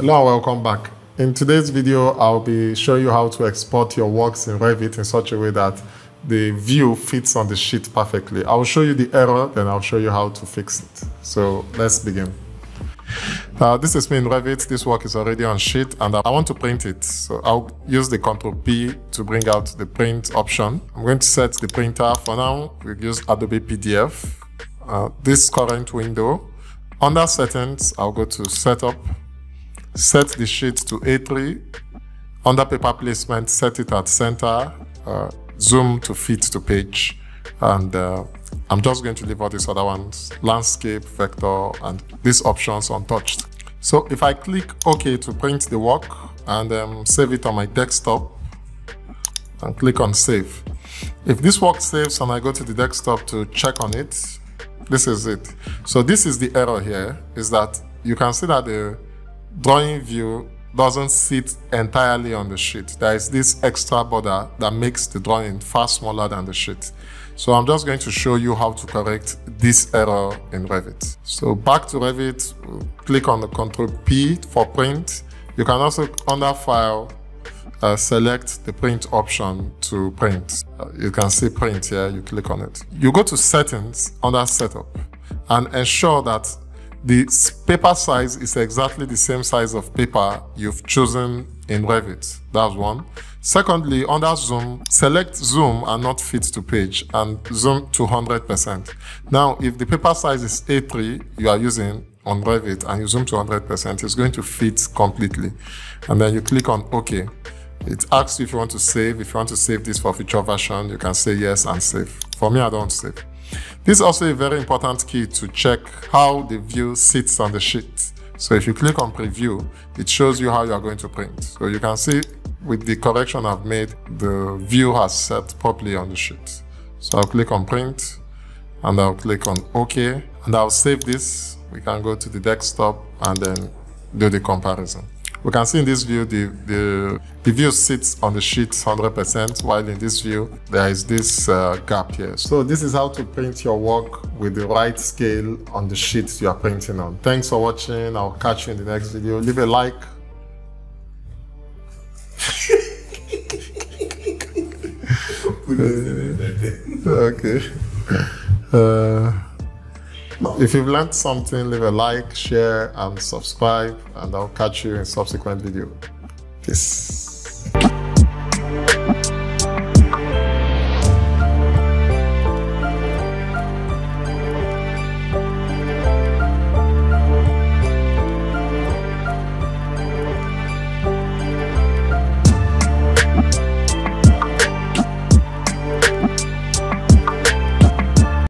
Hello and welcome back. In today's video, I'll be showing you how to export your works in Revit in such a way that the view fits on the sheet perfectly. I'll show you the error, then I'll show you how to fix it. So let's begin. Uh, this is me in Revit. This work is already on sheet and I want to print it. So I'll use the Ctrl P to bring out the print option. I'm going to set the printer for now. We'll use Adobe PDF. Uh, this current window. Under settings, I'll go to setup set the sheet to A3. Under paper placement, set it at center, uh, zoom to fit to page. And uh, I'm just going to leave all these other ones, landscape, vector, and these options untouched. So if I click OK to print the work and um, save it on my desktop and click on save. If this work saves and I go to the desktop to check on it, this is it. So this is the error here, is that you can see that the drawing view doesn't sit entirely on the sheet. There is this extra border that makes the drawing far smaller than the sheet. So I'm just going to show you how to correct this error in Revit. So back to Revit, click on the Ctrl P for print. You can also, under File, uh, select the print option to print. Uh, you can see print here, you click on it. You go to settings under setup and ensure that the paper size is exactly the same size of paper you've chosen in Revit. That's one. Secondly, under zoom, select zoom and not fit to page and zoom to 100%. Now, if the paper size is A3 you are using on Revit and you zoom to 100%, it's going to fit completely. And then you click on OK. It asks you if you want to save. If you want to save this for future version, you can say yes and save. For me, I don't save. This is also a very important key to check how the view sits on the sheet. So if you click on preview, it shows you how you are going to print. So you can see with the correction I've made, the view has set properly on the sheet. So I'll click on print and I'll click on OK and I'll save this. We can go to the desktop and then do the comparison. We can see in this view, the, the, the view sits on the sheet 100%, while in this view, there is this uh, gap here. So this is how to print your work with the right scale on the sheet you are printing on. Thanks for watching. I'll catch you in the next video. Leave a like. okay. Uh, if you've learned something, leave a like, share, and subscribe, and I'll catch you in subsequent video. Peace.